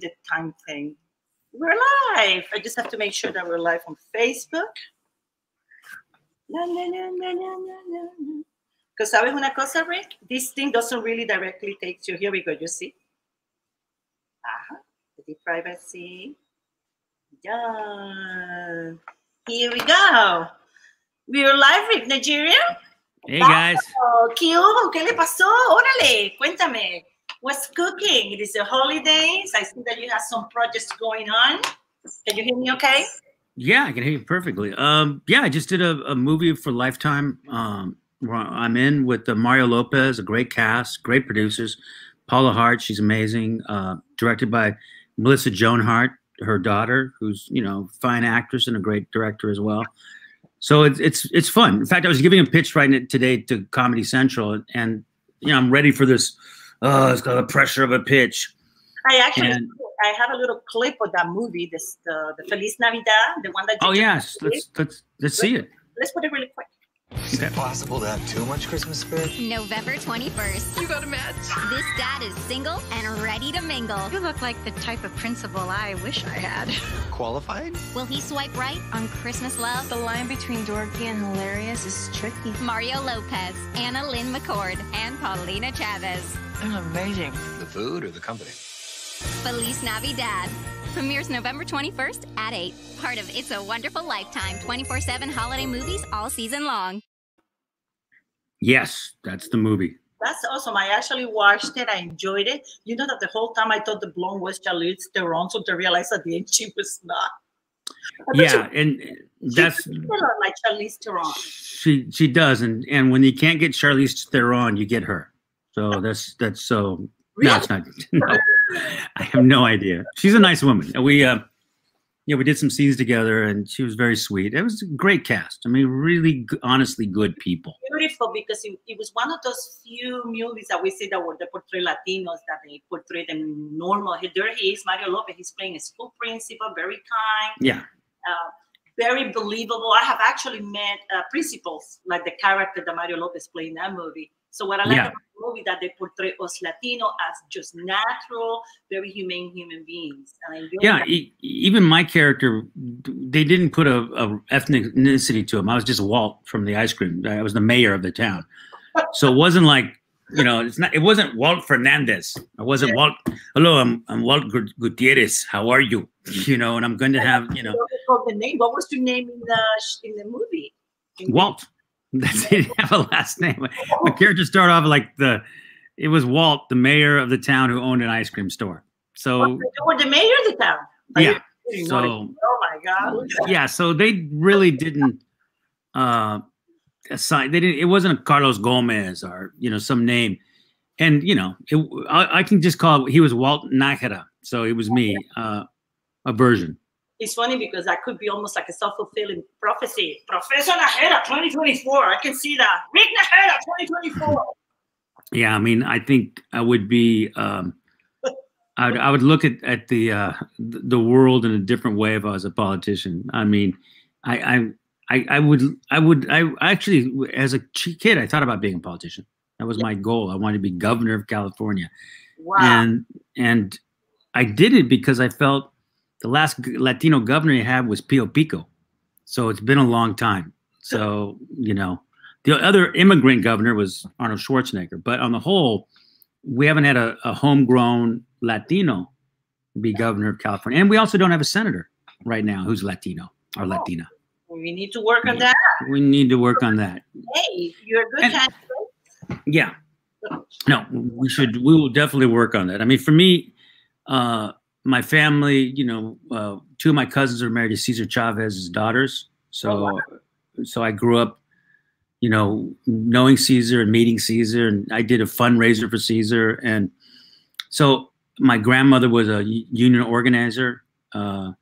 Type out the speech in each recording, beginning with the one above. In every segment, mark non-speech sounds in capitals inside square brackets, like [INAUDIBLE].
the time thing. We're live. I just have to make sure that we're live on Facebook. Because sabes una cosa, Rick? This thing doesn't really directly take you. Here we go. You see? Aha. The privacy. Yeah. Here we go. We're live, Rick, Najera. Hey guys. Oh, ¿Qué hubo? ¿Qué le pasó? Órale, cuéntame. What's cooking? It is the holidays. I see that you have some projects going on. Can you hear me okay? Yeah, I can hear you perfectly. Um, yeah, I just did a, a movie for Lifetime. Um, where I'm in with uh, Mario Lopez, a great cast, great producers. Paula Hart, she's amazing. Uh, directed by Melissa Joan Hart, her daughter, who's you know fine actress and a great director as well. So it's it's it's fun. In fact, I was giving a pitch right today to Comedy Central, and you know I'm ready for this. Oh, it's got the pressure of a pitch. I actually, And- I have a little clip of that movie, this the, the Feliz Navidad, the one that. you Oh just yes, let's let's let's see it. Let's put it really quick. Is it possible to have too much Christmas spirit? November 21st. You got a match? This dad is single and ready to mingle. You look like the type of principal I wish I had. [LAUGHS] Qualified? Will he swipe right on Christmas love? The line between dorky and hilarious is tricky. Mario Lopez, AnnaLynne McCord, and Paulina Chavez. Amazing. The food or the company? Feliz Navidad. Premieres November 21st at 8. Part of It's a Wonderful Lifetime 24 7 holiday movies all season long. Yes, that's the movie. That's awesome. I actually watched it. I enjoyed it. You know that the whole time I thought the blonde was Charlize Theron, so to realize at the end she was not. Yeah, she- and that's looked like Charlize Theron. she she does, and and when you can't get Charlize Theron, you get her. So that's that's so. No, it's not. [LAUGHS] No, I have no idea. She's a nice woman. We uh, yeah, we did some scenes together, and she was very sweet. It was a great cast. I mean, really, honestly, good people. Beautiful because it, it was one of those few movies that we see that were the portray Latinos that they portray them normal. There he is, Mario Lopez. He's playing a school principal, very kind. Yeah, uh, very believable. I have actually met uh, principals like the character that Mario Lopez played in that movie. So what I like Yeah. about the movie that they portray us Latino as just natural, very humane human beings. Yeah. E- even my character, they didn't put a, a ethnicity to him. I was just Walt from the ice cream. I was the mayor of the town, so it wasn't like you know, it's not. It wasn't Walt Fernandez. I wasn't Walt. Hello, I'm I'm Walt Gu- Gutierrez. How are you? [LAUGHS] You know, and I'm going to have you know What was the name? What was your name in the in the movie? In Walt. That's it. Didn't have a last name. My character started off like the. It was Walt, the mayor of the town who owned an ice cream store. So the mayor of the town. Are yeah, so oh my God. yeah, so they really didn't uh assign. They didn't. It wasn't a Carlos Gomez or you know some name, and you know it, I, I can just call it. He was Walt Nájera, so it was me, uh, a version. It's funny because that could be almost like a self-fulfilling prophecy. Professor Najera, 2024. I can see that. Rick Najera, 2024. Yeah, I mean, I think I would be. Um, I would, I would look at at the uh, the world in a different way if I was a politician. I mean, I I I, would I would I actually as a kid I thought about being a politician. That was my goal. I wanted to be governor of California, Wow. and and I did it because I felt the last Latino governor he had was Pio Pico, so it's been a long time. So [LAUGHS] you know, the other immigrant governor was Arnold Schwarzenegger, but on the whole, we haven't had a, a homegrown Latino be governor of California, and we also don't have a senator right now who's Latino or Latina. we need to work on that. We need to work on that. Hey, you're a good And- candidate. Yeah. No, we should. We will definitely work on that. I mean, for me, uh, my family, you know, uh, two of my cousins are married to Cesar Chavez's daughters. So, so I grew up, you know, knowing Caesar and meeting Caesar, and I did a fundraiser for Caesar, and so my grandmother was a union organizer. Uh,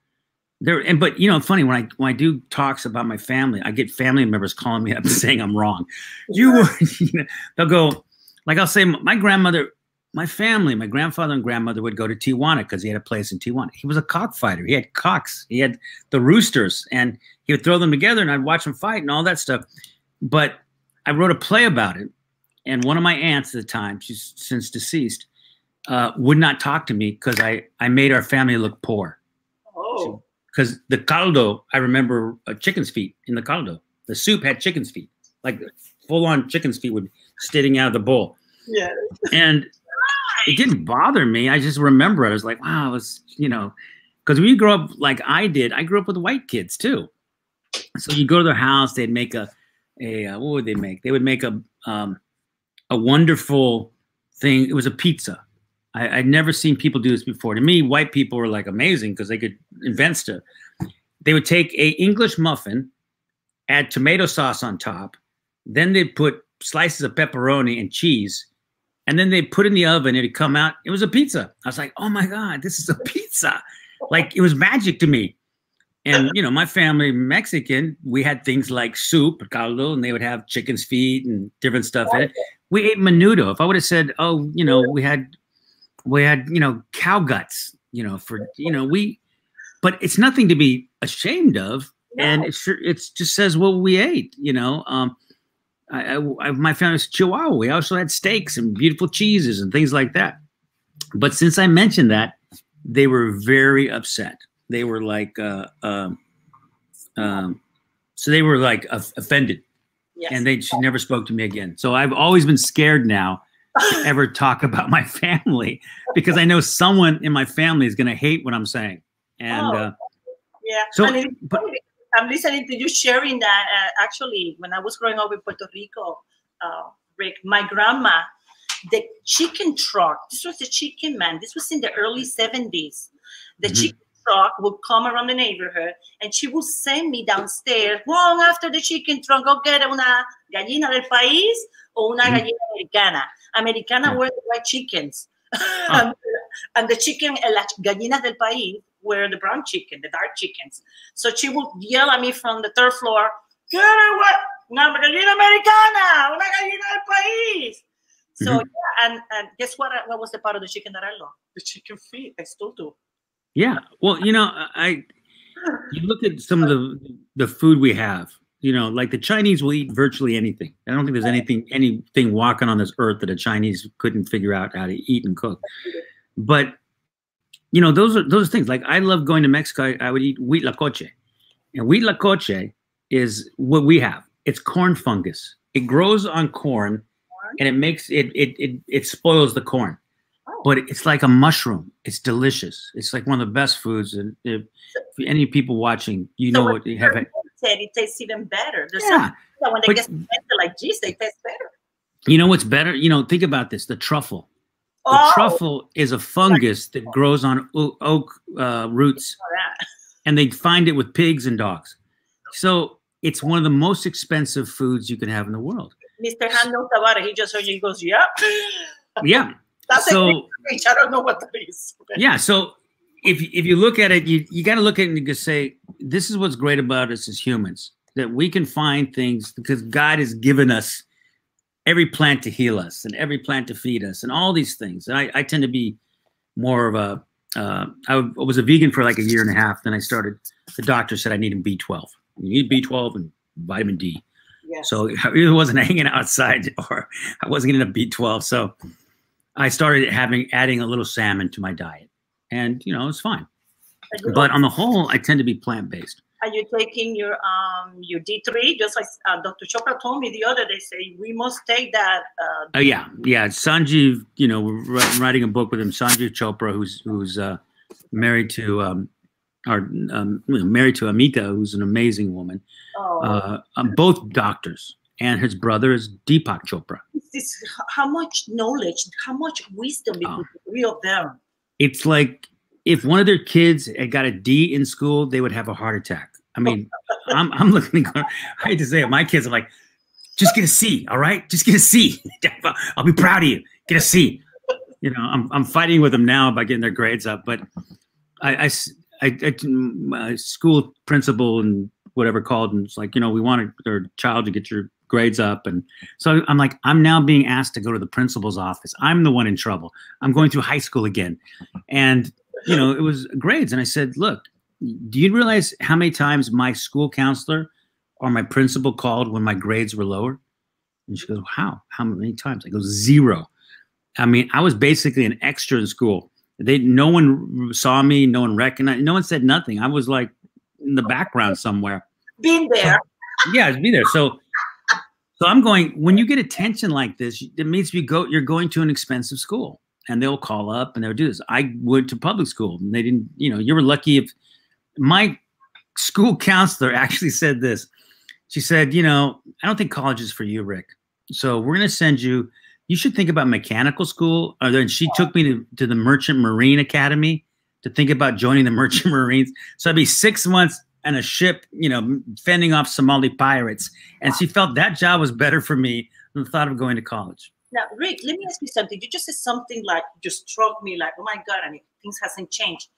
there, and but you know, funny when I when I do talks about my family, I get family members calling me up [LAUGHS] saying I'm wrong. You were, [LAUGHS] you know, they'll go, like I'll say, my grandmother, my family, my grandfather and grandmother would go to Tijuana because he had a place in Tijuana. He was a cockfighter. He had cocks. He had the roosters, and he would throw them together, and I'd watch them fight and all that stuff. But I wrote a play about it, and one of my aunts at the time, she's since deceased, uh, would not talk to me because I I made our family look poor. Oh, Because the caldo, I remember uh, chicken's feet in the caldo. The soup had chicken's feet, like full on chicken's feet would sticking out of the bowl. yeah. and it didn't bother me. I just remember it. I was like, wow, it was, you know, because you grow up like I did, I grew up with white kids too. So you go to their house, they'd make a, a uh, what would they make? They would make a, um, a wonderful thing. It was a pizza. I, I'd never seen people do this before. To me, white people were like amazing because they could invent stuff. They would take a English muffin, add tomato sauce on top, then they'd put slices of pepperoni and cheese, and then they put it in the oven. It'd come out. It was a pizza. I was like, oh my god, this is a pizza! Like it was magic to me. And you know, my family Mexican, we had things like soup, caldo, and they would have chicken's feet and different stuff in it. We ate menudo. If I would have said, oh, you know, we had we had you know cow guts, you know, for you know we, but it's nothing to be ashamed of, and No. it sure it's just says what we ate, you know. Um, I, I, my family's Chihuahua. We also had steaks and beautiful cheeses and things like that. But since I mentioned that, they were very upset. They were like, uh, um, um, so they were like off- offended, Yes. and they she never spoke to me again. So I've always been scared now to [LAUGHS] ever talk about my family because I know someone in my family is going to hate what I'm saying. And Oh. uh, yeah. so, And but I'm listening to you sharing that. Uh, actually, when I was growing up in Puerto Rico, uh, Rick, my grandma, the chicken truck. This was the chicken man. This was in the early 70s. The Mhm. chicken truck would come around the neighborhood, and she would send me downstairs. Run after the chicken truck. Go get una gallina del país o una Mhm. gallina americana. Americana Yeah. were the white chickens. and, [LAUGHS] and the chicken, eh, las gallinas del país, were the brown chicken, the dark chickens. So she would yell at me from the third floor, "Get away! Una gallina americana! Una gallina del país!" So Mhm. yeah, and, and guess what? What was the part of the chicken that I love? The chicken feet. I still do. Yeah. Well, you know, I you look at some of the the food we have. You know, like the Chinese will eat virtually anything. I don't think there's anything anything walking on this earth that a Chinese couldn't figure out how to eat and cook. But you know, those are those are things. Like I love going to Mexico. I, I would eat huitlacoche, and huitlacoche is what we have. It's corn fungus. It grows on corn, and it makes it it it, it spoils the corn Oh. but it's like a mushroom. It's delicious. It's like one of the best foods. And if, if any people watching, you So know what they have. Said it tastes even better. There's Yeah, some when they but- get fermented like geez, they taste better. you know what's better? You know, think about this: the truffle. The Oh, truffle is a fungus that grows on oak uh, roots, and they find it with pigs and dogs. So it's one of the most expensive foods you can have in the world. Mr. Han knows about it. He just heard you. He goes, "Yep." [LAUGHS] Yeah. [LAUGHS] That's a So I don't know what that is. [LAUGHS] yeah so if if you look at it you you got to look at it and you can say this is what's great about us as humans that we can find things because god has given us every plant to heal us and every plant to feed us and all these things and i, I tend to be more of a uh, I was a vegan for like a year and a half then i started the doctor said i needed b12 you need b12 and vitamin d Yes. so [LAUGHS] I really wasn't hanging outside or I wasn't getting a B12. So I started having adding a little salmon to my diet. And you know, it's fine. But on the whole, I tend to be plant-based. Are you taking your um your D three? Just like uh, Dr. Chopra told me the other day, say we must take that. Uh, Oh yeah, yeah. Sanjiv, you know, we're writing a book with him. Sanjiv Chopra, who's who's uh, married to um, or um, you know, married to Amita, who's an amazing woman. oh, Uh, um, both doctors, and his brother is Deepak Chopra. this, how much knowledge, how much wisdom between Oh. the three of them. it's like if one of their kids had got a D in school, they would have a heart attack. I mean, I'm I'm looking. [LAUGHS] I hate to say it, my kids are like, just get a C, all right? Just get a C. [LAUGHS] I'll be proud of you. Get a C. You know, I'm I'm fighting with them now about getting their grades up, but I, I, my school principal and whatever called and it's like, you know, we wanted their child to get your grades up, and so I'm like, I'm now being asked to go to the principal's office. I'm the one in trouble. I'm going through high school again, and you know, it was grades. And I said, look, do you realize how many times my school counselor or my principal called when my grades were lower? And she goes, how? How many times? I go, zero. I mean, I was basically an extra in school. They no one saw me, no one recognized, no one said nothing. I was like in the background somewhere. Been there. Yeah, I'd be there. So so I'm going, when you get attention like this, it means you go you're going to an expensive school and they'll call up and they'll do this. I went to public school and they didn't, you know, you were lucky if my school counselor [LAUGHS] actually said this. She said, you know, I don't think college is for you, Rick. So we're going to send you, you should think about mechanical school. Or then she took me to, to the Merchant Marine Academy to think about joining the [LAUGHS] Merchant Marines. So I'd be six months and a ship, you know, fending off Somali pirates. And she felt that job was better for me than the thought of going to college. Now, Rick, let me ask you something. You just said something like, just struck me like, oh my God, I mean, things hasn't changed.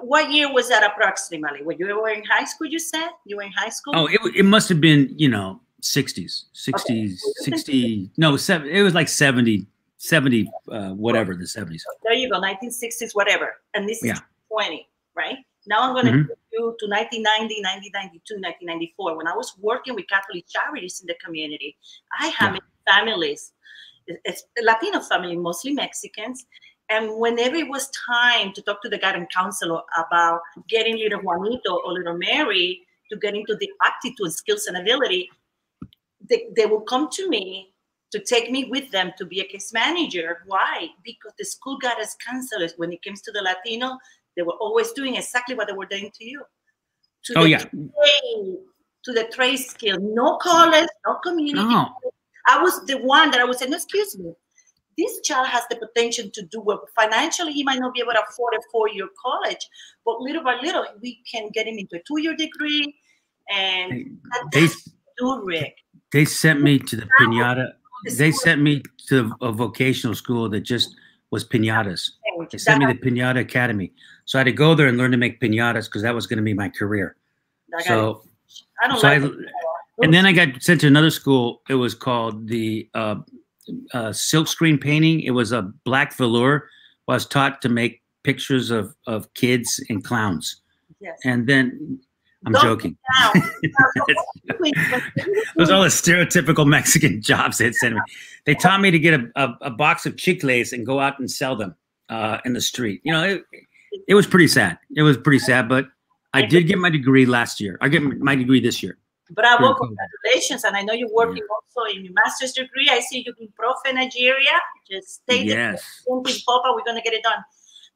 What year was that approximately? When you were in high school, you said? You were in high school? Oh, it, it must have been, you know, 60s, 60s, okay. 60, no, seven, it was like 70, 70, uh, whatever, the 70s. There you go, 1960s, whatever. And this yeah. is 20, right? Now I'm going to mm-hmm. you to 1990, 1992, 1994. When I was working with Catholic charities in the community, I have yeah. families, it's Latino family, mostly Mexicans. And whenever it was time to talk to the guidance counselor about getting little Juanito or little Mary to get into the aptitude, skills, and ability, they, they will come to me to take me with them to be a case manager. Why? Because the school guidance counselors, when it comes to the Latino, they were always doing exactly what they were doing to you. To oh, yeah. Trade, to the trade skill. No college, no community. No. I was the one that I was saying, excuse me, this child has the potential to do well. Financially, he might not be able to afford a four-year college, but little by little, we can get him into a two-year degree. And they, do, Rick. They sent me to the pinata. They sent me to a vocational school that just was pinatas. They sent me to the Pinata Academy. So I had to go there and learn to make pinatas because that was going to be my career. So, I don't so like I, and then I got sent to another school. It was called the uh, uh, silk screen painting. It was a black velour. I was taught to make pictures of, of kids and clowns. Yes. And then I'm Don't joking. [LAUGHS] [LAUGHS] Those all the stereotypical Mexican [LAUGHS] jobs they sent me. They taught me to get a, a, a box of chicles and go out and sell them uh, in the street. You know, it, it was pretty sad. It was pretty sad, but I did get my degree last year. I get my degree this year. Bravo, congratulations. And I know you're working yeah. also in your master's degree. I see you in Profe, in Najera. Just stay yes. there. Papa, we're going to get it done.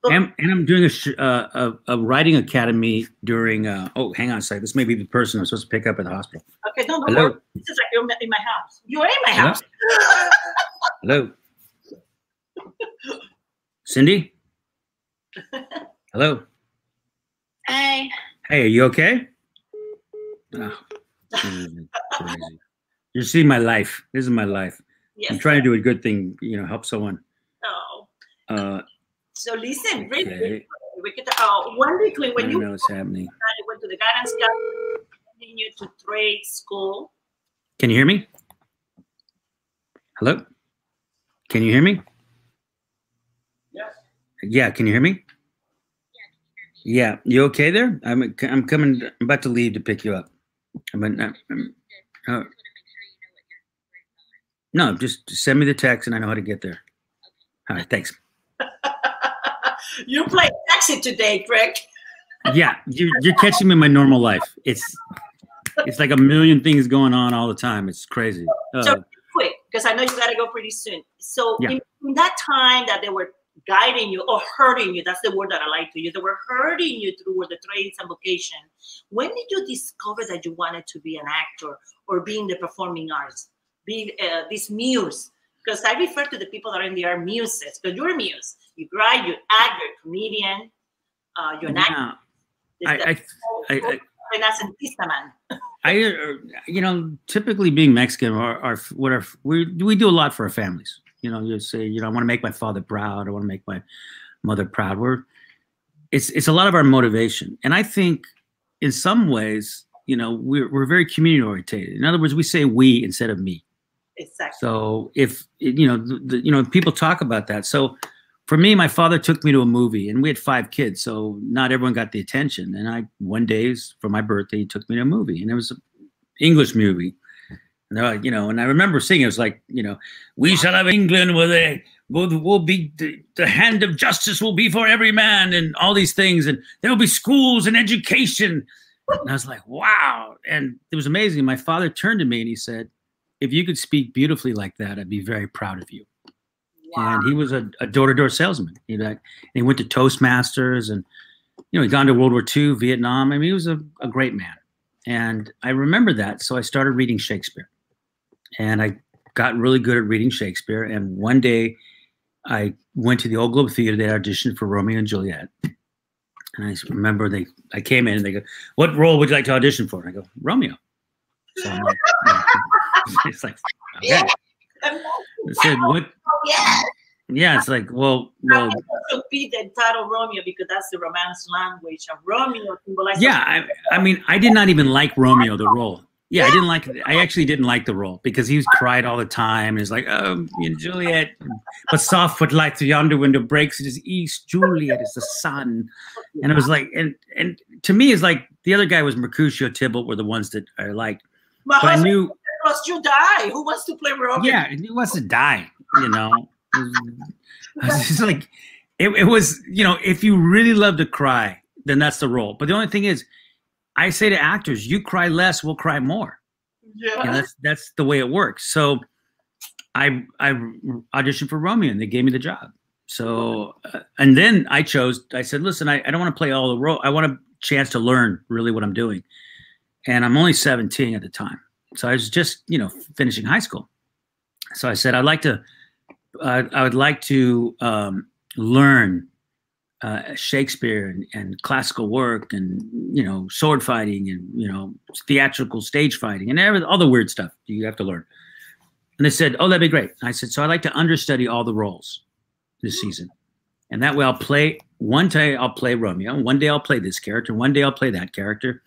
and, and, I'm doing a, uh, a, a, writing academy during, uh, oh, hang on a second. This may be the person I'm supposed to pick up at the hospital. Okay, no, no, Hello. This is like you're in my house. You're in my house. Hello. Cindy? [LAUGHS] Hello. Hi. Hey, are you okay? Oh, you see my life. This is my life. Yes, I'm trying to do a good thing, you know, help someone. Oh. Uh, so listen, okay. really, we could, uh, one between when you know what's happening. I went to the guidance counselor, continue to trade school. Can you hear me? Hello? Can you hear me? Yes. Yeah, can you hear me? Yeah, you okay there? I'm I'm coming. I'm about to leave to pick you up. I'm, I'm, I'm uh, no, just send me the text and I know how to get there. All right, thanks. [LAUGHS] you play taxi today, Greg. yeah, you're, you're catching me in my normal life. It's it's like a million things going on all the time. It's crazy. Uh, so quick, because I know you got to go pretty soon. So yeah. in, in that time that they were guiding you or hurting you. That's the word that I like to use. They were hurting you through the trades and vocation. When did you discover that you wanted to be an actor or be in the performing arts, be uh, this muse? Because I refer to the people that are in the art muses, because you're a muse. You write, you act, you're a comedian, uh, you're an yeah. actor. I, I, I, I, [LAUGHS] I, uh, you know, typically being Mexican, our, our what our, we we do a lot for our families. You know, you say, you know, I want to make my father proud. I want to make my mother proud. We're it's it's a lot of our motivation, and I think in some ways, you know, we're we're very community oriented. In other words, we say we instead of me. Exactly. So if you know, the, the, you know, people talk about that. So for me, my father took me to a movie, and we had five kids, so not everyone got the attention. And I one day for my birthday, he took me to a movie, and it was an English movie. No, you know, and I remember seeing it was like, you know, we shall have England with a will will be the, the hand of justice will be for every man and all these things and there will be schools and education. And i was like wow. And it was amazing. My father turned to me and he said if you could speak beautifully like that i'd be very proud of you. Wow. and he was a, a door-to-door salesman. He, like, he went to toastmasters and you know he'd gone to world war ii vietnam. I mean he was a, a great man. And i remember that so i started reading shakespeare and i got really good at reading shakespeare and one day I went to the Old Globe Theater. They auditioned for Romeo and Juliet. And I remember they, I came in and they go, "What role would you like to audition for?" And I go, "Romeo." So I'm like, [LAUGHS] [LAUGHS] it's like, okay. I said, "What?" yeah. Yeah, it's like, well, well, to be the title Romeo because that's the romance language of Romeo symbolizes yeah. I, I mean, I did not even like Romeo the role. Yeah, I didn't like. I actually didn't like the role because he was cried all the time. And it's like, um, oh, and Juliet, but soft foot lights the yonder window breaks. It is east. Juliet is the sun. And it was like, and and to me, it's like the other guy was Mercutio Tybalt were the ones that I liked. My But I knew, must you die? Who wants to play Romeo? yeah, he wants to die. You know, [LAUGHS] it was- I was just like, it, it was. You know, if you really love to cry, then that's the role. But the only thing is, I say to actors, you cry less, we'll cry more. Yeah. And that's that's the way it works. So I I auditioned for Romeo and they gave me the job. So uh, and then I chose. I said, listen, I, I don't want to play all the role. I want a chance to learn really what I'm doing. And I'm only 17 at the time, so I was just you know finishing high school. So I said, I'd like to. Uh, I would like to um, learn uh, Shakespeare and, and classical work and you know sword fighting and you know theatrical stage fighting and every, all the weird stuff you have to learn. And they said, "Oh, that'd be great." I said, "So I'd like to understudy all the roles this season, and that way I'll play one day I'll play Romeo, one day I'll play this character, one day I'll play that character."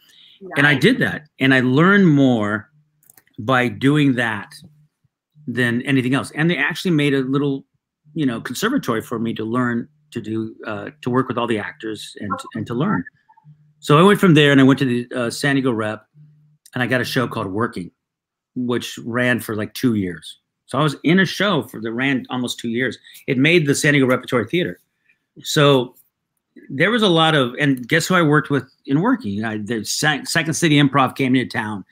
And I did that, and I learned more by doing that than anything else. And they actually made a little, you know, conservatory for me to learn to do uh, to work with all the actors and and to learn. So I went from there and I went to the uh, San Diego Rep, and I got a show called Working, which ran for like two years. So I was in a show for that ran almost two years. It made the San Diego Repertory Theater. So there was a lot of, and guess who I worked with in Working? I, the Second City Improv came into town,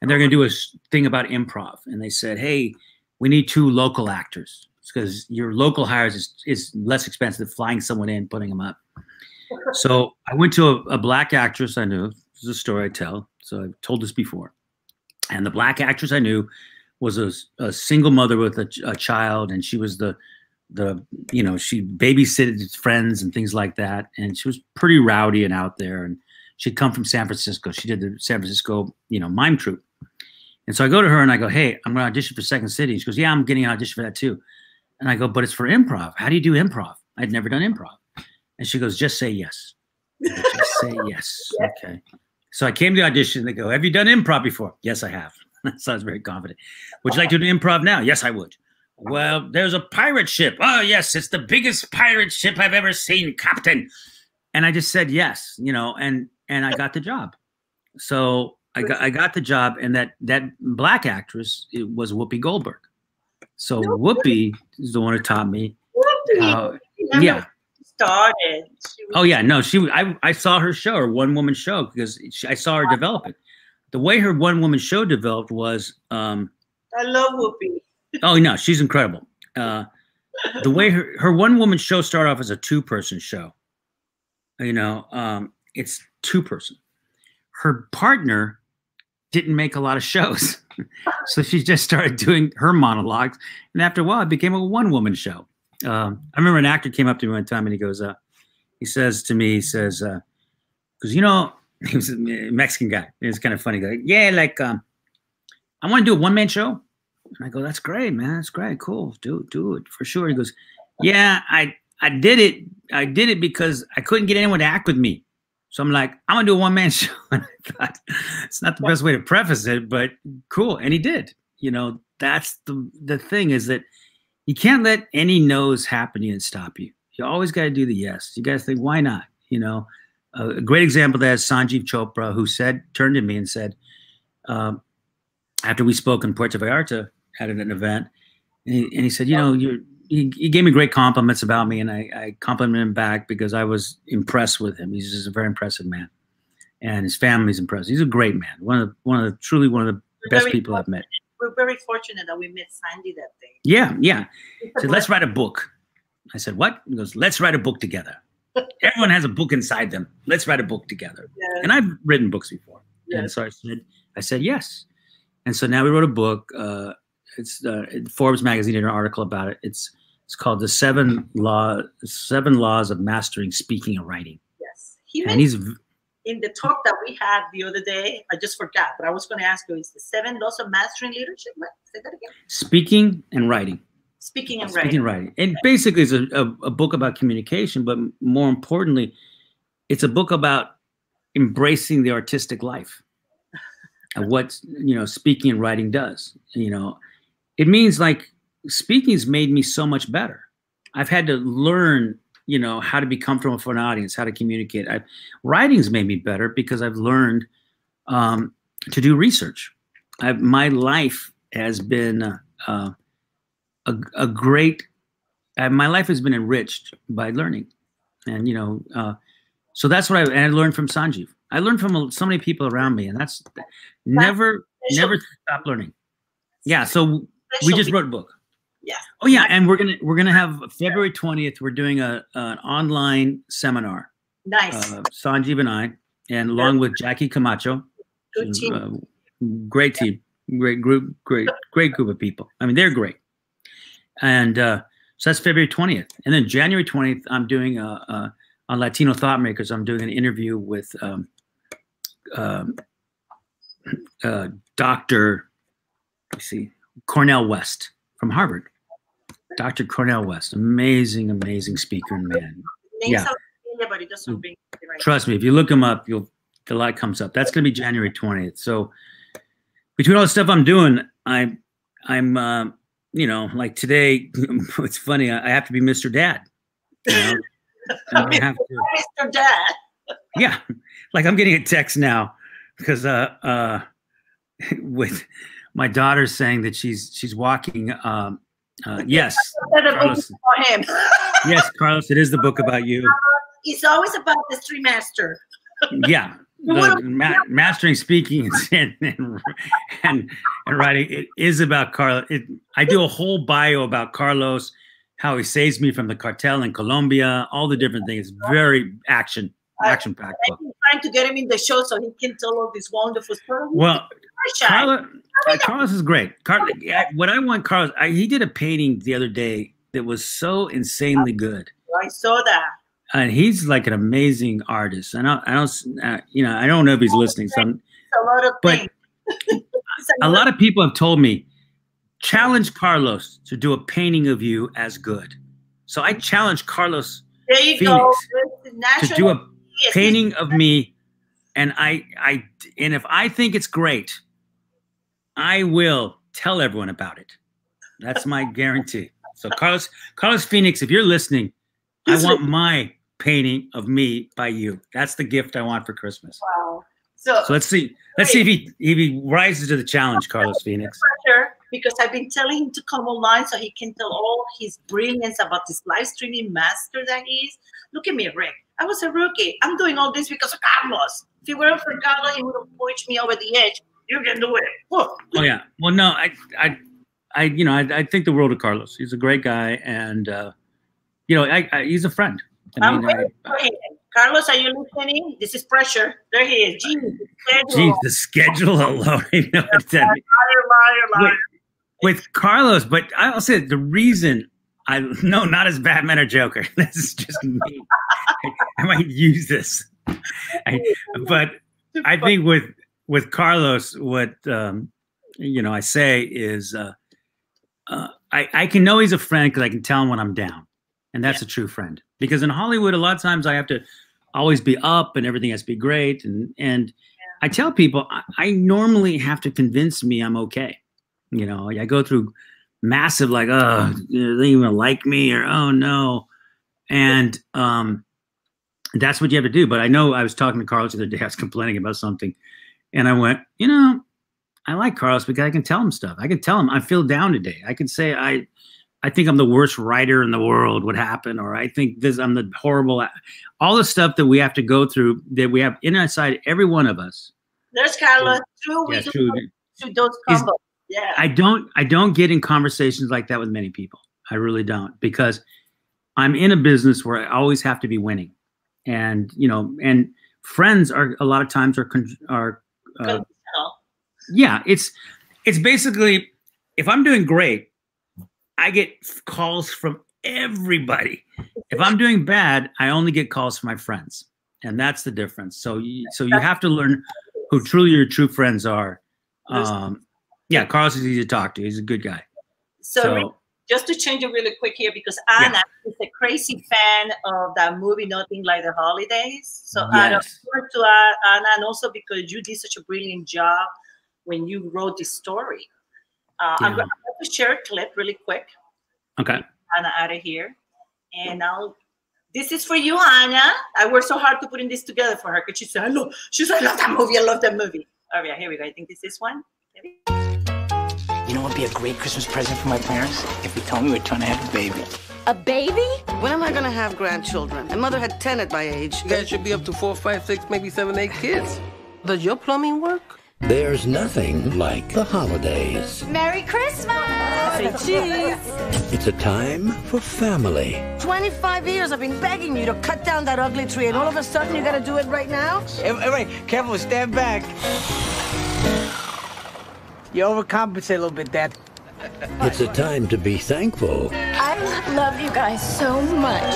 and they're going to do a thing about improv, and they said, "Hey, we need two local actors because your local hires is, is less expensive than flying someone in, putting them up." So I went to a, a black actress I knew. This is a story I tell. So I've told this before. And the black actress I knew was a, a single mother with a, a child, and she was the the you know she babysitted friends and things like that, and she was pretty rowdy and out there. And she'd come from San Francisco. She did the San Francisco you know mime troupe. And so I go to her and I go, "Hey, I'm going to audition for Second City." She goes, "Yeah, I'm getting an audition for that too." And I go, "But it's for improv. How do you do improv? I'd never done improv." And she goes, "Just say yes." Just say [LAUGHS] yes. Okay. So I came to the audition. They go, "Have you done improv before?" Yes, I have. [LAUGHS] so I was very confident. Would you like to do improv now? Yes, I would. Well, there's a pirate ship. Oh, yes, it's the biggest pirate ship I've ever seen, Captain. And I just said yes, you know, and and I got the job. So I got I got the job, and that that black actress it was Whoopi Goldberg. So Whoopi is the one who taught me how. Yeah. started. Oh yeah, no, she. I I saw her show, her one woman show, because she, I saw her develop it. The way her one woman show developed was, um, I love Whoopi. oh no, she's incredible. Uh, the way her her one woman show started off as a two person show. You know, um, it's two person. Her partner didn't make a lot of shows, so she just started doing her monologues, and after a while, it became a one woman show. Um, I remember an actor came up to me one time and he goes, uh, he says to me, he says, because you know, [LAUGHS] he was a Mexican guy. It was kind of funny. Goes, yeah, like, um, I want to do a one man show. And I go, that's great, man. That's great. Cool. Do do it for sure. He goes, yeah, I I did it. I did it because I couldn't get anyone to act with me. So I'm like, I'm gonna do a one man [LAUGHS] show. And I thought it's not the best way to preface it, but cool. And he did. You know, that's the the thing is that you can't let any no's happen to you and stop you. You always got to do the yes. You got to think, why not? You know, a a great example of that is Sanjiv Chopra, who said, turned to me and said, um, after we spoke in Puerto Vallarta at an event, and he, and he said, you know, you're he, he gave me great compliments about me, and I, I complimented him back because I was impressed with him. He's just a very impressive man, and his family's impressive. He's a great man. One of the, one of the truly one of the best Very people I've met. We're very fortunate that we met Sandy that day. Yeah, yeah. He said, let's write a book. I said, what? He goes, let's write a book together. [LAUGHS] Everyone has a book inside them. Let's write a book together. blessing. And I've written books before. And so I said, I said yes. And so now we wrote a book. Uh, it's uh, Forbes magazine did an article about it. It's it's called the seven law seven laws of mastering speaking and writing. Yes. He And he's in the talk that we had the other day, I just forgot, but I was going to ask you, is the seven laws of mastering leadership? What? Say that again. speaking and writing. Speaking and Speaking writing. and writing. And basically, it's a, a, a book about communication, but more importantly, it's a book about embracing the artistic life and what you know speaking and writing does. You know, it means like speaking's made me so much better. I've had to learn, you know, how to be comfortable for an audience, how to communicate. I've, writing's made me better because I've learned um, to do research. I've, my life has been uh, uh, a, a great. Uh, my life has been enriched by learning, and you know, uh, so that's what I and I learned from Sanjiv. I learned from so many people around me, and that's never special- never stop learning. Yeah, so we just wrote a book. Yeah. Oh yeah, and we're gonna we're gonna have February twentieth. We're doing a an online seminar. Nice. Uh, Sanjiv and I, and along with Jackie Camacho, Good team. uh, great team, great group, great great group of people. I mean, they're great. And uh, so that's February twentieth, and then January twentieth, I'm doing a, a on Latino thought makers. I'm doing an interview with um, um, uh, Doctor. Let's see, Cornel West from Harvard. Dr. Cornel West, amazing, amazing speaker and man. Yeah. are familiar, but it right. Trust me, if you look him up, you'll the light comes up. That's going to be January 20th. So between all the stuff I'm doing, I I'm uh, you know like today. [LAUGHS] it's funny. I, I have to be Mr. Dad. You know? [LAUGHS] I have to, Mr. Dad. yeah, like I'm getting a text now because uh uh [LAUGHS] with my daughter saying that she's she's walking. Um, uh, yes, That's a book Carlos, [LAUGHS] yes, Carlos, it is the book about you. It's always about the street master. yeah [LAUGHS] the ma- mastering speaking [LAUGHS] and, and and and writing it is about carlos it, i do a whole bio about carlos how he saves me from the cartel in colombia all the different things very action action packed book trying to get him in the show so he can tell all these wonderful stories. well carlos, uh, carlos is great. Car- I- what i want carlos I, he did a painting the other day that was so insanely good. I saw that. and he's like an amazing artist. I don't i don't uh, you know i don't know if he's listening so I'm, a lot of But [LAUGHS] a lot of people have told me challenge Carlos to do a painting of you as good. So I challenge Carlos there you Phoenix go. To do a painting of me, and I I and if I think it's great, I will tell everyone about it. That's my guarantee. So Carlos Carlos Phoenix, if you're listening, I want my painting of me by you. That's the gift I want for Christmas. Wow. So, So let's see. Let's see if he if he rises to the challenge, Carlos Phoenix. pressure because I've been telling him to come online so he can tell all his brilliance about this live streaming master that he is. Look at me, Rick. I was a rookie. I'm doing all this because of Carlos. If it weren't for Carlos, he would have pushed me over the edge. You can do it. Whoa. Oh yeah. Well, no, I, I, I, you know, I, I think the world of Carlos. He's a great guy, and uh, you know, I, I, he's a friend. I I'm mean, waiting for him. Carlos, are you listening? This is pressure. There he is. Gee, the schedule. geez, the schedule alone. [LAUGHS] I know what. Liar, liar, liar. With, with Carlos, but I'll say the reason I no, not as Batman or Joker. [LAUGHS] This is just me. I, might use this, I, but I think with with Carlos, what um, you know, I say is uh, uh, I I can know he's a friend because I can tell him when I'm down, and that's a true friend. Because in Hollywood, a lot of times I have to always be up and everything has to be great, and and I tell people I, I normally have to convince me I'm okay. You know, I go through massive like, oh, they even like me or oh no, and um, that's what you have to do. But I know I was talking to Carlos the other day. I was complaining about something, and I went, you know, I like Carlos because I can tell him stuff. I can tell him I feel down today. I can say I, I think I'm the worst writer in the world. What happened? Or I think this. I'm the horrible. All the stuff that we have to go through that we have inside every one of us. There's Carlos. True, we Yeah, true. to those combos. Yeah. I don't I don't get in conversations like that with many people. I really don't because I'm in a business where I always have to be winning, and you know, and friends are a lot of times are con- are uh, yeah. It's it's basically if I'm doing great, I get calls from everybody. If I'm doing bad, I only get calls from my friends, and that's the difference. So you, so you have to learn who truly your true friends are. Um, yeah, Carlos is easy to talk to. He's a good guy. So, So just to change it really quick here, because Yeah. Anna is a crazy fan of that movie, Nothing Like the Holidays. So Yes. want to uh, Anna, and also because you did such a brilliant job when you wrote this story. Uh, I'm going to share a clip really quick. okay, Anna out of here, and now. This is for you, Anna. I worked so hard to putting this together for her because she said, I love, she said, I love that movie. I love that movie. All right, here we go. I think this is one. Maybe? You know what would be a great Christmas present for my parents? If we told me we were trying to have a baby. A baby? When am I gonna have grandchildren? My mother had 10 at my age. You guys should be up to four, five, six, maybe seven, eight kids. Does your plumbing work? There's nothing like the holidays. Merry Christmas! Say cheese. It's a time for family. 25 years I've been begging you to cut down that ugly tree, and all of a sudden you gotta do it right now? Hey, hey, wait, careful, stand back. You overcompensate a little bit, Dad. It's a time to be thankful. I love you guys so much.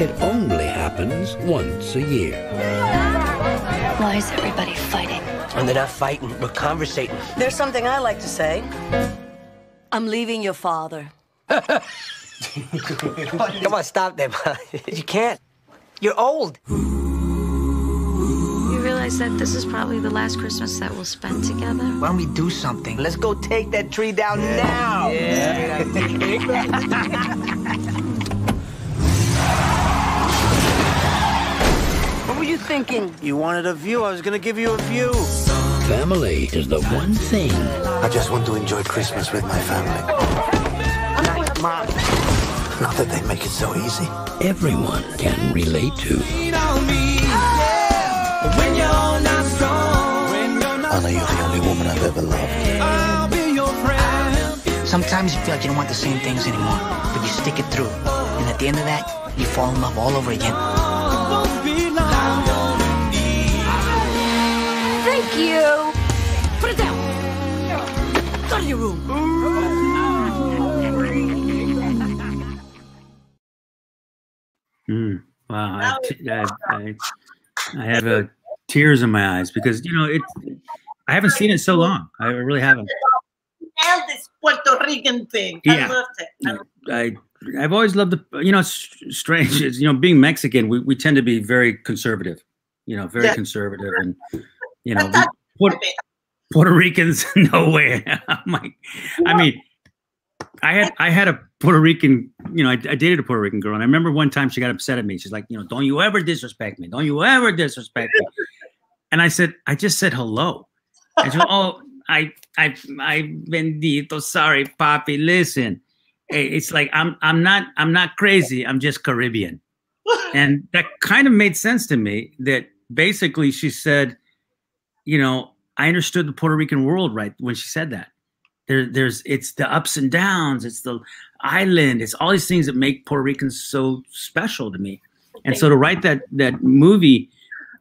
It only happens once a year. Why is everybody fighting? And they're not fighting, we're conversating. There's something I like to say. I'm leaving your father. [LAUGHS] Come on, stop that. [LAUGHS] you can't. You're old. You realize that this is probably the last Christmas that we'll spend together? Why don't we do something? Let's go take that tree down now. Yeah. [LAUGHS] What were you thinking? You wanted a view, I was gonna give you a view. Family is the one thing I just want to enjoy Christmas with my family. Mom. Not that they make it so easy. everyone can relate to. Anna, you're the only woman I've ever loved. Sometimes you feel like you don't want the same things anymore, but you stick it through. And at the end of that, you fall in love all over again. Thank you! Put it down! Go to your room. Mm, wow, I, That t- I, I, I have uh, tears in my eyes because you know it. I haven't seen it so long. I really haven't. And this Puerto Rican thing. Yeah. I loved it. I loved I I've always loved the you know it's strange. It's, you know, being Mexican, we, we tend to be very conservative. You know, very Yeah. conservative, and you know, we, Puerto. Puerto Ricans, [LAUGHS] no way. I'm like, I mean, I had I had a Puerto Rican, you know, I, I dated a Puerto Rican girl, and I remember one time she got upset at me. She's like, you know, don't you ever disrespect me? Don't you ever disrespect me? And I said, I just said hello. She went, oh, I I I bendito, sorry, papi. Listen, eh, it's like I'm I'm not I'm not crazy. I'm just Caribbean, [LAUGHS] and that kind of made sense to me. That basically she said, you know, I understood the Puerto Rican world right when she said that. There, there's it's the ups and downs, it's the island, it's all these things that make Puerto Ricans so special to me. And so to write that that movie,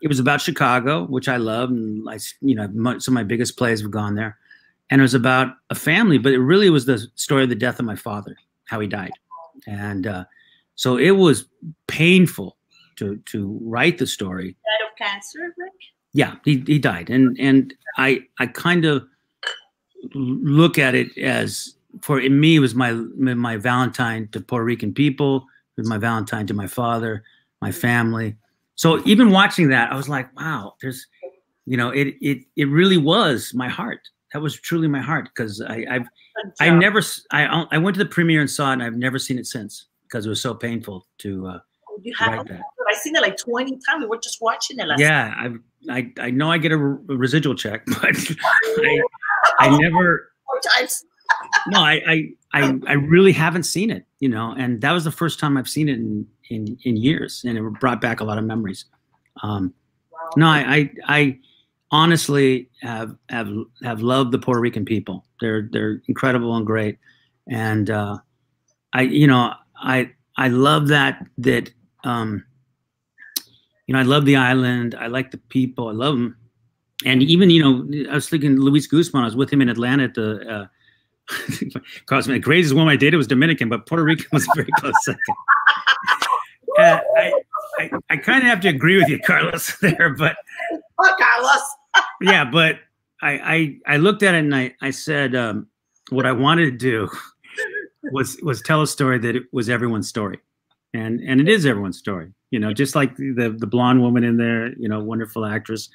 it was about Chicago, which I love, and I, you know, mo- some of my biggest plays have gone there. And it was about a family, but it really was the story of the death of my father, how he died, and uh, so it was painful to to write the story Died of cancer, Rick? yeah he, he died and and i i kind of look at it as for me it was my my valentine to puerto rican people it was my valentine to my father my family so even watching that i was like wow there's you know it it it really was my heart. That was truly my heart because i i've i never I went to the premiere and saw it and i've never seen it since because it was so painful to uh You have that. I've seen it like 20 times. We were just watching it last yeah I, I i know i get a residual check [LAUGHS] but [LAUGHS] i i never times. No, I, I, I, I really haven't seen it, you know, and that was the first time I've seen it in, in, in years, and it brought back a lot of memories. Um, no, I, I, I honestly have, have, have loved the Puerto Rican people. They're, they're incredible and great. And, uh, I, you know, I, I love that, that, um, you know, I love the island. I like the people. I love them. And even, you know, I was thinking Luis Guzman, I was with him in Atlanta at the, uh, [LAUGHS] Cosme, the greatest woman I dated was Dominican, but Puerto Rican was a very close second. [LAUGHS] Uh, I, I, I kind of have to agree with you, Carlos, [LAUGHS] there, but Oh, Carlos. yeah, but I, I, I looked at it and I, I said, um, what I wanted to do was, was tell a story that it was everyone's story. And, and it is everyone's story, you know, just like the, the blonde woman in there, you know, wonderful actress.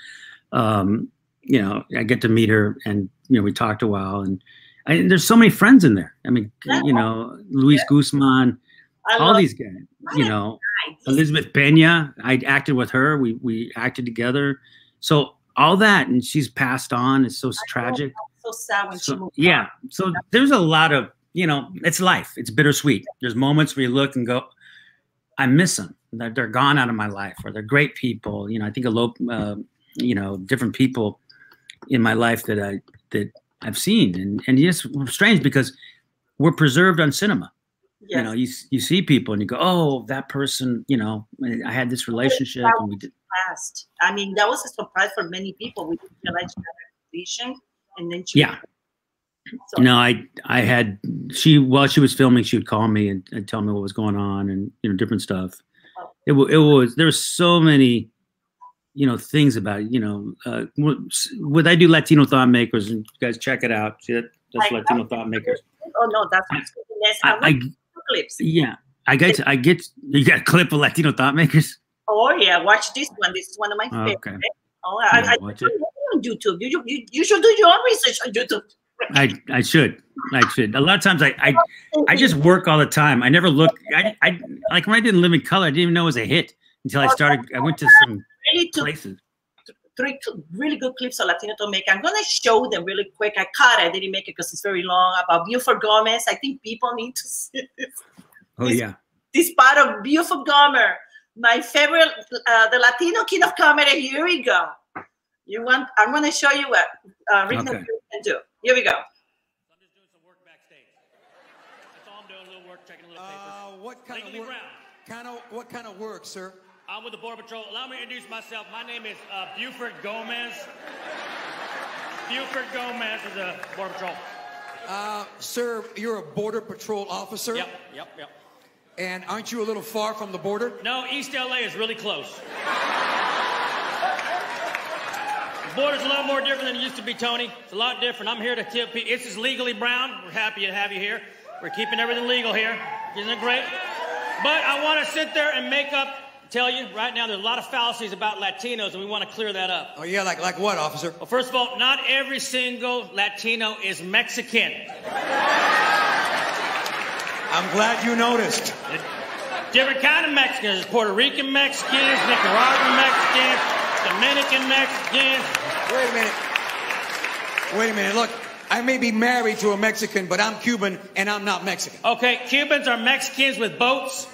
Um, you know, I get to meet her and, you know, we talked a while and, I, there's so many friends in there. I mean, you know, Luis Guzman, I all these guys. You know, Elizabeth Pena. I acted with her. We we acted together. So all that, and she's passed on. It's so tragic. So sad when she moved. yeah. So there's a lot of you know, it's life. It's bittersweet. There's moments where you look and go, I miss them. They're, they're gone out of my life, or they're great people. You know, I think a lot, uh, you know, different people in my life that I that I've seen, and and yes, strange because we're preserved on cinema. You know, you you see people and you go, oh, that person. You know, I had this relationship, and we did. Fast. I mean, that was a surprise for many people. We didn't realize she had a condition, and then she Yeah. No, I I had she while she was filming, she would call me and, and tell me what was going on and you know different stuff. Oh. It it was there were so many, you know, things about it. You know, uh, wh- would I do Latino thought makers? And you guys check it out. See that that's I- Latino thought makers. Oh no, that's yes. I, I, I clips. yeah, I get I get you got a clip of Latino thought makers. Oh yeah, watch this one. This is one of my Oh, favorites. okay. Oh, I, Yeah, I, watch I it. on YouTube. You, you you should do your own research on YouTube. I I should I should. A lot of times I I, I just work all the time. I never look. I I like when I did Living Color. I didn't even know it was a hit until I started. I went to some Really took places. three really good clips of Latino to make. I'm gonna show them really quick. I cut it. I didn't make it because it's very long. About Buford Gomez. I think people need to see [LAUGHS] this. Oh yeah. this part of Buford Gomez, my favorite, uh, the Latino king of comedy. Here we go. You want? I'm going to show you what uh, Rick Okay. can do. Here we go. Uh, what kind of work? Kind of what kind of work, sir? I'm with the Border Patrol. Allow me to introduce myself. My name is uh, Buford Gomez. Buford Gomez is a Border Patrol. Uh, sir, you're a border patrol officer. Yep, yep, yep. And aren't you a little far from the border? No, East LA is really close. The border's a lot more different than it used to be, Tony. It's a lot different. I'm here to kill people. This is legally brown. We're happy to have you here. We're keeping everything legal here. Isn't it great? But I want to sit there and make up, tell you right now, there's a lot of fallacies about Latinos, and we want to clear that up. Oh yeah, like like what, officer? Well, first of all, not every single Latino is Mexican. I'm glad you noticed. Different kind of Mexicans. There's Puerto Rican Mexicans, Nicaraguan Mexicans, Dominican Mexicans. Wait a minute. Wait a minute. Look, I may be married to a Mexican, but I'm Cuban and I'm not Mexican. Okay, Cubans are Mexicans with boats.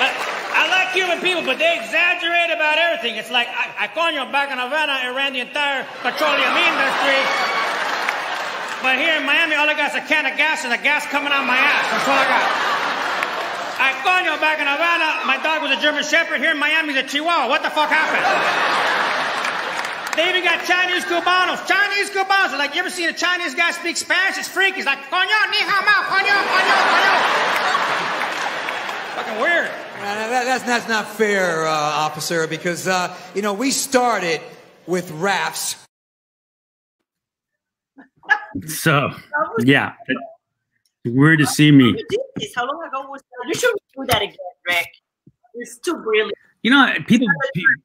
But I Cuban people, but they exaggerate about everything. It's like, I, I coño, back in Havana, I ran the entire petroleum industry. But here in Miami, all I got is a can of gas and the gas coming out my ass. That's all I got. I coño, back in Havana, my dog was a German Shepherd. Here in Miami, he's a Chihuahua. What the fuck happened? They even got Chinese Cubanos. Chinese Cubanos. Like, you ever seen a Chinese guy speak Spanish? It's freaky. He's like, coño, ni mao, coño, coño, coño. Fucking weird. Uh, that- that's, that's not fair, uh, officer, because, uh, you know, we started with rafts. So yeah, weird to see me. You did this. How long ago was that? You should do that again, Rick. It's too brilliant. You know, people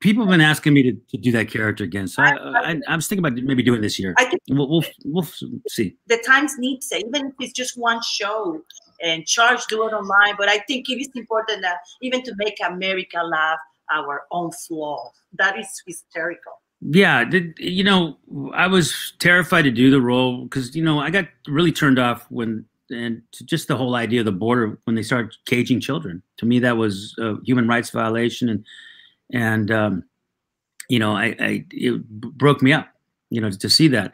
people have been asking me to, to do that character again. So I, I, I was thinking about maybe doing it this year. I think- We'll, we'll we'll see. The Times needs it, even if it's just one show. And charge do it online. But I think it is important that even to make America laugh our own flaws. That is hysterical. yeah, did, you know, I was terrified to do the role because you know I got really turned off when and just the whole idea of the border when they started caging children. To me, that was a human rights violation, and and um, you know, I, I it broke me up, you know, to see that.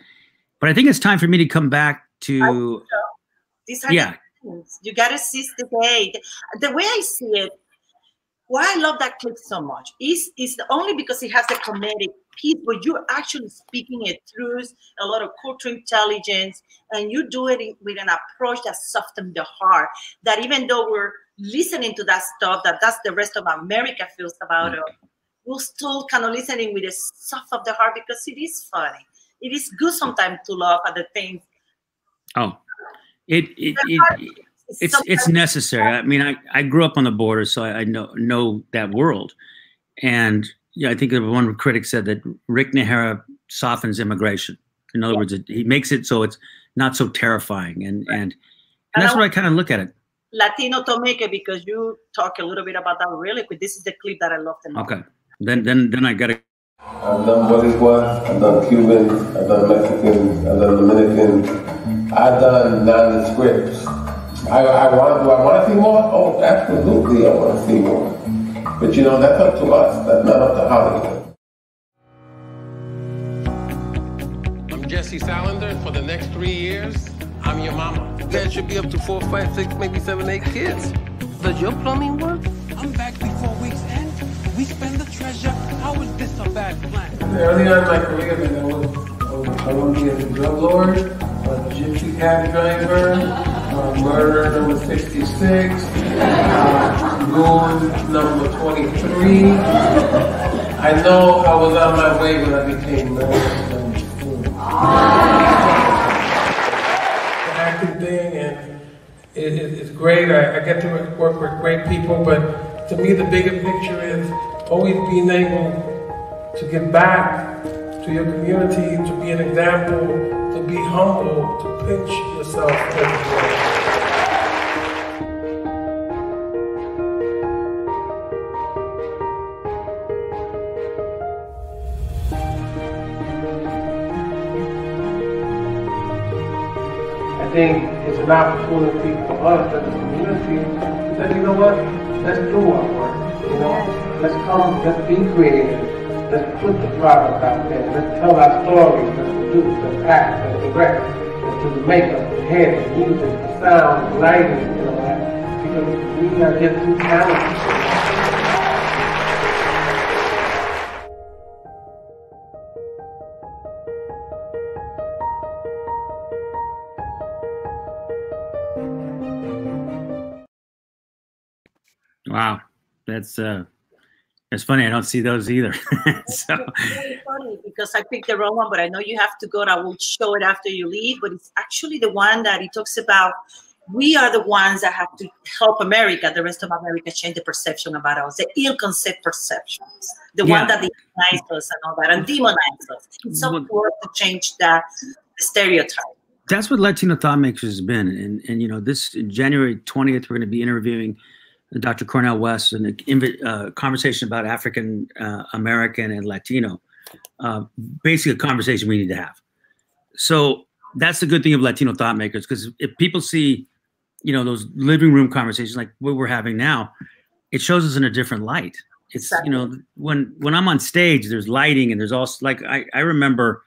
But I think it's time for me to come back to. These are yeah, things. You gotta seize the day. The way I see it, why I love that clip so much is is only because it has the comedic piece, but you're actually speaking it through a lot of cultural intelligence, and you do it in, with an approach that softens the heart. That even though we're listening to that stuff, that that's the rest of America feels about mm. it, we're still kind of listening with a soft of the heart because it is funny. It is good sometimes to laugh at the things. Oh, it it, it, it's it's necessary. I mean, I, I grew up on the border, so I, I know know that world, and yeah, I think one critic said that Rick Najera softens immigration. In other words, it, he makes it so it's not so terrifying, and and, and that's what I kind of look at it. Latino filmmaker because you talk a little bit about that really quick. This is the clip that I love the most. Okay, then then then I gotta. I've done Boricua, I've done Cuban, I've done Mexican, I've done Dominican. I've done nondescripts. I, I want, do I want to see more? Oh, absolutely, I want to see more. But you know, that's up to us. That's not up to Hollywood. I'm Jesse Salander. For the next three years, I'm your mama. That should be up to four, five, six, maybe seven, eight kids. Does your plumbing work? I'm back before week's end. We spend the treasure. How is this a bad plan? Early on in my career, man, I was, I was, I wanted to be a drug lord, a gypsy cab driver, uh, murder number 66, uh, goon number 23. I know I was on my way when I became number four. The acting thing, and it, it, it's great. I, I get to work with great people, but to me, the bigger picture is always being able to give back to your community, to be an example, to be humble, to pinch yourself every day. I think it's an opportunity for us as a community to say, you know what, let's do our work, you know, let's come, let's be creative, let's put the product out there, let's tell our stories, let's produce, let's act, let's direct, do the makeup, the hair, the music, the sound, the lighting, you know, that, because we are just too talented. Wow, that's uh, that's funny. I don't see those either. [LAUGHS] so It's really funny because I picked the wrong one, but I know you have to go. And I will show it after you leave. But it's actually the one that he talks about. We are the ones that have to help America, the rest of America, change the perception about us, the ill-conceived perceptions, the Yeah. one that demonize us and all that, and demonize us. It's so important to change that stereotype. that's what Latino Thought Makers has been. And and you know, this January twentieth, we're going to be interviewing Dr. Cornel West and an invi- uh, conversation about African uh, American and Latino. Uh, basically, a conversation we need to have. So that's the good thing of Latino Thought Makers, because if people see, you know, those living room conversations like what we're having now, it shows us in a different light. It's you know when when I'm on stage, there's lighting and there's also like I I remember,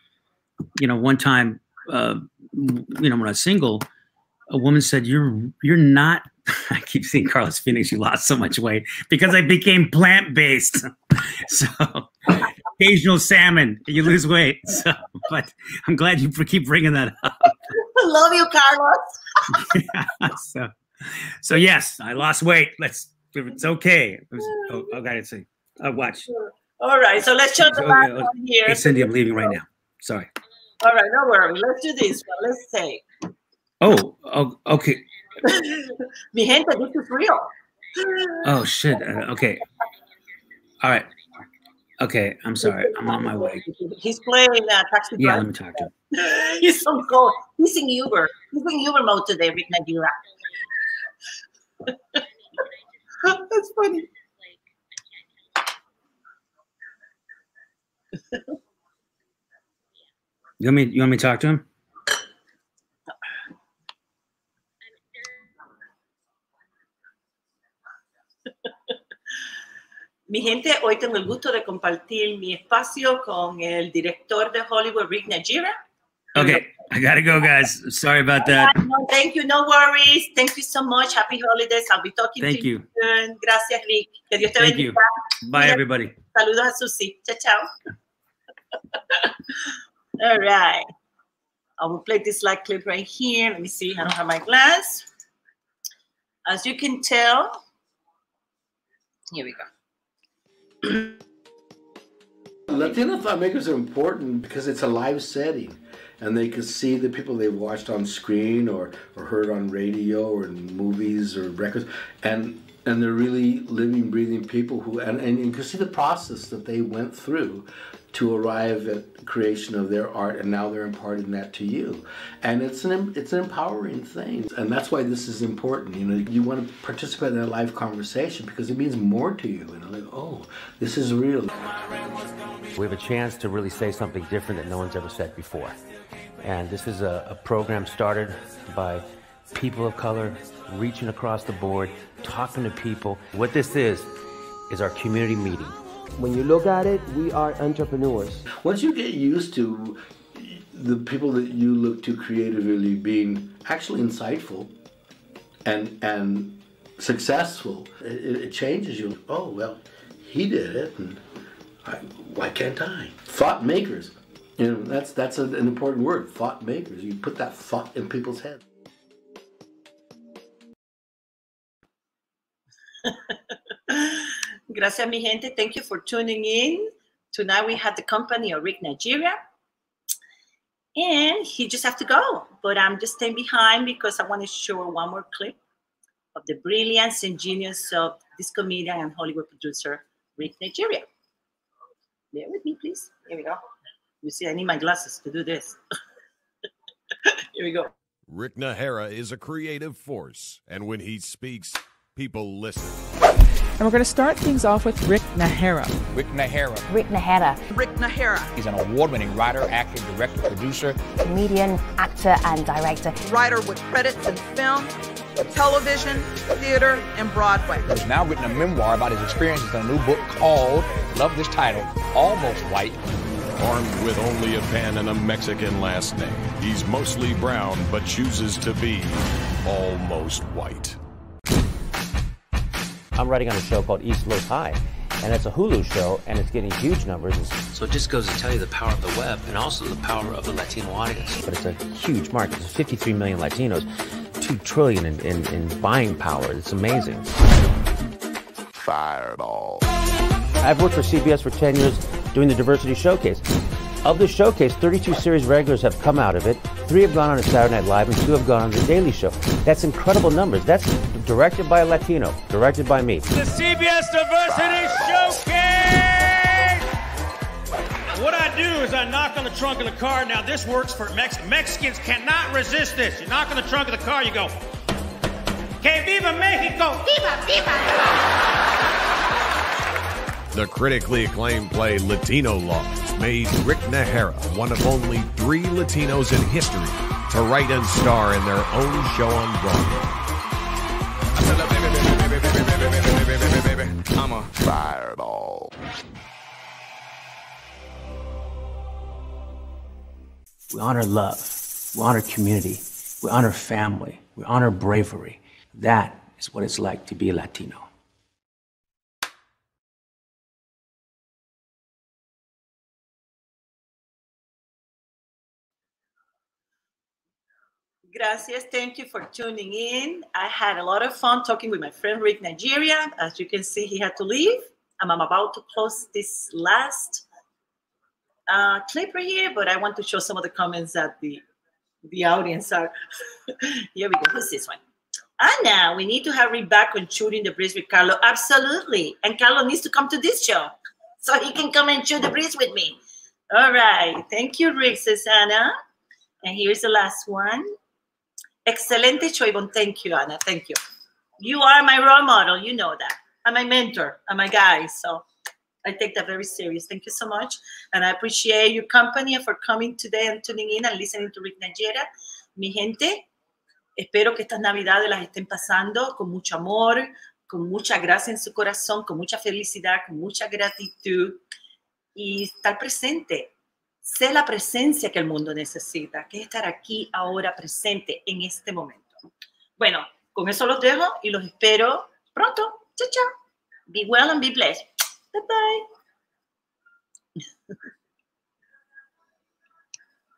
you know, one time, uh, you know, when I was single, a woman said, "You're you're not." [LAUGHS] I keep seeing Carlos Phoenix. You lost so much weight because I became plant based. [LAUGHS] so occasional salmon, you lose weight. [LAUGHS] So, but I'm glad you keep bringing that up. I love you, Carlos. so, so yes, I lost weight. Let's. It's okay. It was, oh, gotta see. Uh, watch. All right, so let's show the Oh, last yeah, here. Hey, Cindy, I'm leaving right now. Sorry. All right, no worry. Let's do this one. Let's say, Oh, oh okay. Mi gente, this is real. Oh shit. Uh, okay. All right. Okay. I'm sorry. I'm on my way. He's playing uh, taxi Yeah. driver. Let me talk to him. [LAUGHS] He's so cool. He's in Uber. He's in Uber mode today, Rick Najera. [LAUGHS] That's funny. You want me? You want me to talk to him? Mi gente, hoy tengo el gusto de compartir mi espacio con el director de Hollywood, Rick Najira. Okay, I gotta go, guys. Sorry about that. No, thank you, no worries. Thank you so much. Happy holidays. I'll be talking Thank to you. you soon. Gracias, Rick. Que Dios te Thank you. bendiga. Bye, Mira, everybody. Saludos a Susi. Chao, chao. [LAUGHS] All right. I will play this light clip right here. Let me see. I don't have my glass. As you can tell, here we go. Latino thought makers are important because it's a live setting and they can see the people they've watched on screen or, or heard on radio or in movies or records and and they're really living breathing people who and, and you can see the process that they went through to arrive at creation of their art and now they're imparting that to you and it's an it's an empowering thing and that's why this is important you know you want to participate in that live conversation because it means more to you you know like oh this is real We have a chance to really say something different that no one's ever said before. And this is a, a program started by people of color reaching across the board, talking to people. What this is, is our community meeting. When you look at it, we are entrepreneurs. Once you get used to the people that you look to creatively being actually insightful and and successful, it, it changes you. Oh well, he did it, and I, why can't I? Thought makers. You know, that's that's an important word. Thought makers. You put that thought in people's heads. [LAUGHS] Gracias, mi gente. Thank you for tuning in. Tonight we had the company of Rick Najera. And he just have to go. But I'm just staying behind because I want to show one more clip of the brilliance and genius of uh, this comedian and Hollywood producer, Rick Najera. Bear with me, please. Here we go. You see, I need my glasses to do this. [LAUGHS] Here we go. Rick Najera is a creative force, and when he speaks, people listen. And we're going to start things off with Rick Najera. Rick Najera. Rick Najera. Rick Najera. He's an award-winning writer, actor, director, producer. Comedian, actor, and director. Writer with credits in film, television, theater, and Broadway. He's now written a memoir about his experiences in a new book called, love this title, Almost White. Armed with only a pen and a Mexican last name, he's mostly brown but chooses to be almost white. I'm writing on a show called East Los High, and it's a Hulu show, and it's getting huge numbers. So it just goes to tell you the power of the web and also the power of the Latino audience. But it's a huge market. There's 53 million Latinos, 2 trillion in, in, in buying power. It's amazing. Fireball. I've worked for CBS for 10 years doing the Diversity Showcase. Of the showcase, 32 series regulars have come out of it. Three have gone on to Saturday Night Live, and two have gone on The Daily Show. That's incredible numbers. That's directed by a Latino, directed by me. The CBS Diversity Showcase! What I do is I knock on the trunk of the car. Now, this works for Mex- Mexicans cannot resist this. You knock on the trunk of the car, you go, Que viva Mexico! Viva, viva! The critically acclaimed play Latinologues made Rick Najera one of only three Latinos in history to write and star in their own show on Broadway. I'm a fireball. We honor love. We honor community. We honor family. We honor bravery. That is what it's like to be Latino. Gracias. Thank you for tuning in. I had a lot of fun talking with my friend Rick Najera. As you can see, he had to leave. And I'm about to close this last uh, clip right here, but I want to show some of the comments that the the audience are. [LAUGHS] here we go. Who's this one? Anna, we need to have Rick back on shooting the breeze with Carlo. Absolutely. And Carlo needs to come to this show so he can come and shoot the breeze with me. All right. Thank you, Rick, says Anna. And here's the last one. Excelente Yvonne. Thank you, Anna. Thank you. You are my role model. You know that. I'm my mentor. I'm my guy. So I take that very serious. Thank you so much. And I appreciate your company for coming today and tuning in and listening to Rick Najera. Mi gente, espero que estas navidades las estén pasando con mucho amor, con mucha gracia en su corazón, con mucha felicidad, con mucha gratitud y estar presente. Sé la presencia que el mundo necesita, que es estar aquí ahora presente en este momento. Bueno, con eso los dejo y los espero pronto. Chao. Be well and be blessed. Bye bye. [LAUGHS]